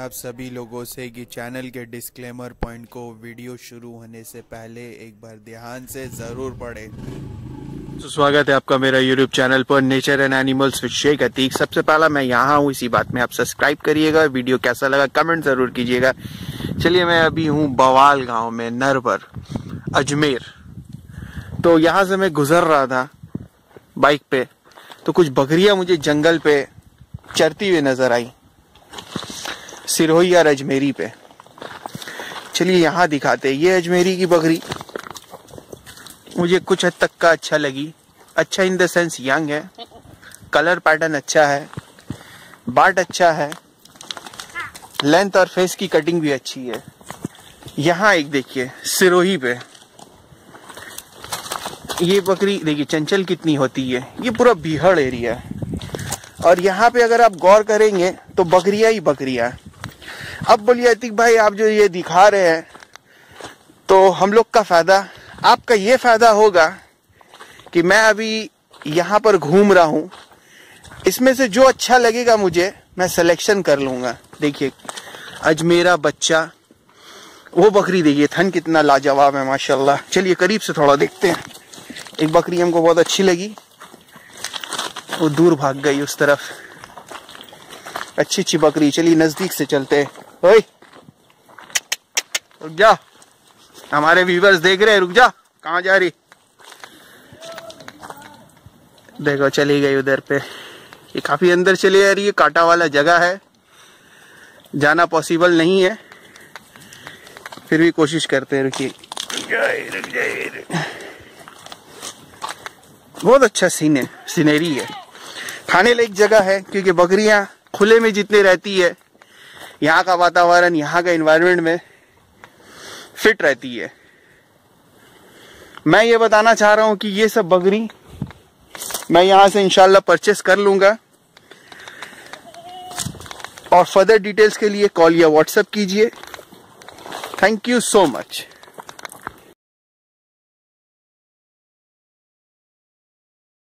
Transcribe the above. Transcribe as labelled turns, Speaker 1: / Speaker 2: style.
Speaker 1: आप सभी लोगों से कि चैनल के डिस्क्लेमर पॉइंट को वीडियो शुरू होने से पहले एक बार ध्यान से ज़रूर पढ़ें। तो स्वागत है आपका मेरा YouTube चैनल पर nature and animals with Sheikh Atiq सबसे पहला मैं यहाँ हूँ, इसी बात में आप सब्सक्राइब करिएगा वीडियो कैसा लगा कमेंट ज़रूर कीजिएगा। चलिए मैं अभी हूँ बवाल गाँव में, नरवर, अजमेर। तो यहाँ से मैं गुजर रहा था बाइक पे तो कुछ बकरियाँ मुझे जंगल पे चरती हुई नज़र आई। सिरोही और अजमेरी पे। चलिए यहाँ दिखाते ये अजमेरी की बकरी। मुझे कुछ हद तक का अच्छा लगी। अच्छा इन द सेंस यंग है। कलर पैटर्न अच्छा है। बाट अच्छा है। लेंथ और फेस की कटिंग भी अच्छी है। यहाँ एक देखिए, सिरोही पे। ये बकरी, देखिए, चंचल कितनी होती है। ये पूरा बिहड़ एरिया है। और यहाँ पे अगर आप गौर करेंगे तो बकरिया ही बकरिया अब बोलिए अतिक भाई, आप जो ये दिखा रहे हैं तो हम लोग का फ़ायदा, आपका ये फ़ायदा होगा कि मैं अभी यहाँ पर घूम रहा हूँ। इसमें से जो अच्छा लगेगा मुझे, मैं सिलेक्शन कर लूँगा। देखिए, अजमेरा बच्चा, वो बकरी देखिए थन कितना लाजवाब है, माशाल्लाह। चलिए, करीब से थोड़ा देखते हैं। एक बकरी हमको बहुत अच्छी लगी। वो दूर भाग गई उस तरफ़। अच्छी अच्छी बकरी। चलिए, नज़दीक से चलते ओए। रुक जा। हमारे व्यूवर्स देख रहे हैं, रुक जा। कहा जा रही? देखो, चली गई उधर पे। ये काफ़ी अंदर चली जा रही है, कांटा वाला जगह है। जाना पॉसिबल नहीं है। फिर भी कोशिश करते हैं, रुकिए। बहुत अच्छा सीन है सीनरी है। खाने लायक जगह है, क्योंकि बकरियाँ खुले में जितने रहती है यहाँ का वातावरण, यहाँ का इन्वायरमेंट में फिट रहती है। मैं ये बताना चाह रहा हूँ कि ये सब बकरी मैं यहाँ से इनशाला परचेस कर लूँगा। और फर्दर डिटेल्स के लिए कॉल या व्हाट्सएप कीजिए। Thank you so much